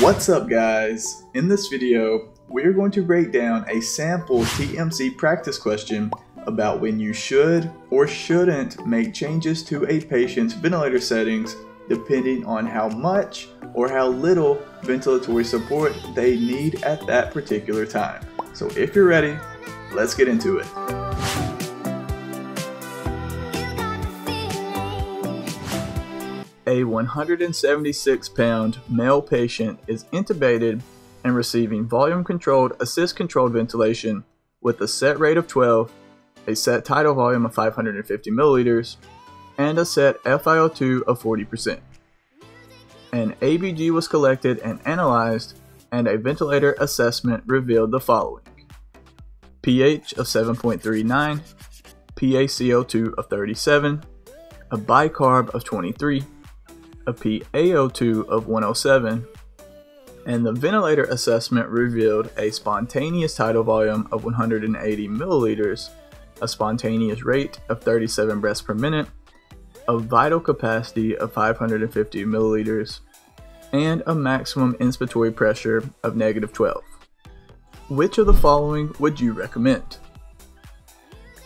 What's up guys? In this video, we're going to break down a sample TMC practice question about when you should or shouldn't make changes to a patient's ventilator settings depending on how much or how little ventilatory support they need at that particular time. So if you're ready, let's get into it. A 176 pound male patient is intubated and receiving volume controlled assist controlled ventilation with a set rate of 12, a set tidal volume of 550 milliliters, and a set FiO2 of 40%. An ABG was collected and analyzed, and a ventilator assessment revealed the following pH of 7.39, PaCO2 of 37, a bicarb of 23, a PaO2 of 107, and the ventilator assessment revealed a spontaneous tidal volume of 180 milliliters, a spontaneous rate of 37 breaths per minute, a vital capacity of 550 milliliters, and a maximum inspiratory pressure of negative 12. Which of the following would you recommend?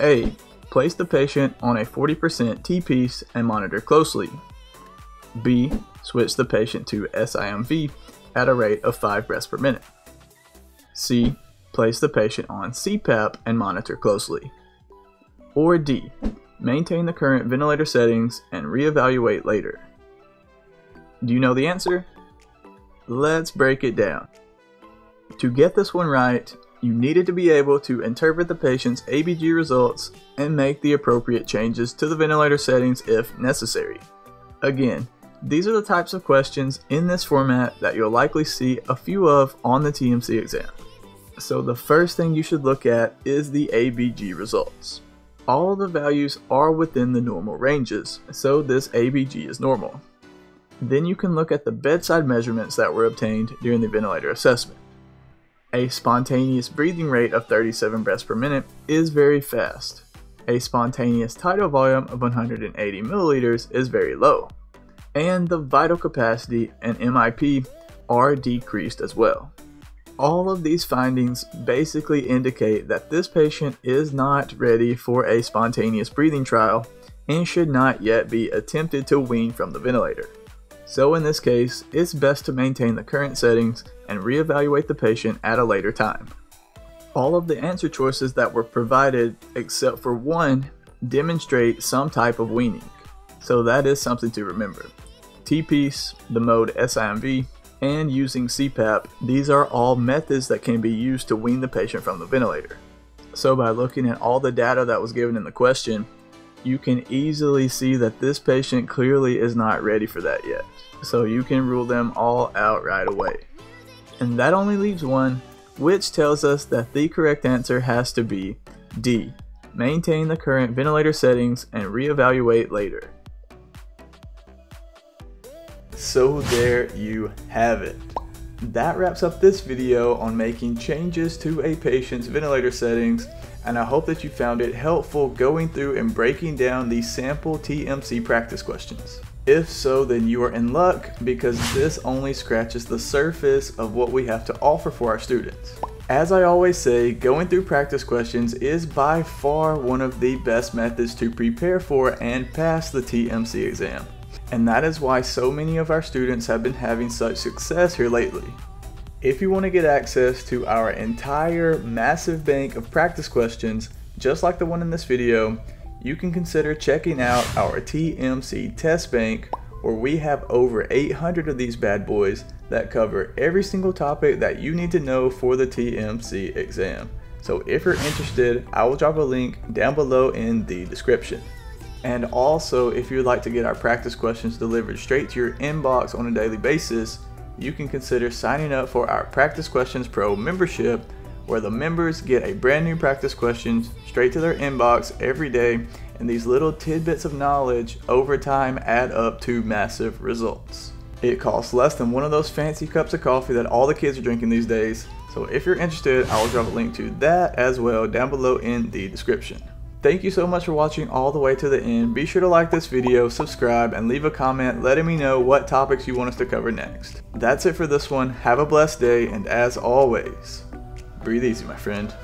A. Place the patient on a 40% T-piece and monitor closely. B. Switch the patient to SIMV at a rate of 5 breaths per minute. C. Place the patient on CPAP and monitor closely. Or D. Maintain the current ventilator settings and reevaluate later. Do you know the answer? Let's break it down. To get this one right, you needed to be able to interpret the patient's ABG results and make the appropriate changes to the ventilator settings if necessary. Again, these are the types of questions in this format that you'll likely see a few of on the TMC exam. So the first thing you should look at is the ABG results. All the values are within the normal ranges, so this ABG is normal. Then you can look at the bedside measurements that were obtained during the ventilator assessment. A spontaneous breathing rate of 37 breaths per minute is very fast. A spontaneous tidal volume of 180 milliliters is very low and the vital capacity and MIP are decreased as well. All of these findings basically indicate that this patient is not ready for a spontaneous breathing trial and should not yet be attempted to wean from the ventilator. So in this case, it's best to maintain the current settings and reevaluate the patient at a later time. All of the answer choices that were provided, except for one, demonstrate some type of weaning. So that is something to remember. T-piece, the mode SIMV, and using CPAP, these are all methods that can be used to wean the patient from the ventilator. So by looking at all the data that was given in the question, you can easily see that this patient clearly is not ready for that yet. So you can rule them all out right away. And that only leaves one, which tells us that the correct answer has to be D. Maintain the current ventilator settings and reevaluate later. So there you have it. That wraps up this video on making changes to a patient's ventilator settings and I hope that you found it helpful going through and breaking down these sample TMC practice questions. If so, then you are in luck because this only scratches the surface of what we have to offer for our students. As I always say, going through practice questions is by far one of the best methods to prepare for and pass the TMC exam and that is why so many of our students have been having such success here lately. If you want to get access to our entire massive bank of practice questions, just like the one in this video, you can consider checking out our TMC test bank where we have over 800 of these bad boys that cover every single topic that you need to know for the TMC exam. So if you're interested, I will drop a link down below in the description. And also, if you'd like to get our practice questions delivered straight to your inbox on a daily basis, you can consider signing up for our Practice Questions Pro membership, where the members get a brand new practice questions straight to their inbox every day, and these little tidbits of knowledge over time add up to massive results. It costs less than one of those fancy cups of coffee that all the kids are drinking these days, so if you're interested, I will drop a link to that as well down below in the description. Thank you so much for watching all the way to the end. Be sure to like this video, subscribe, and leave a comment letting me know what topics you want us to cover next. That's it for this one. Have a blessed day, and as always, breathe easy, my friend.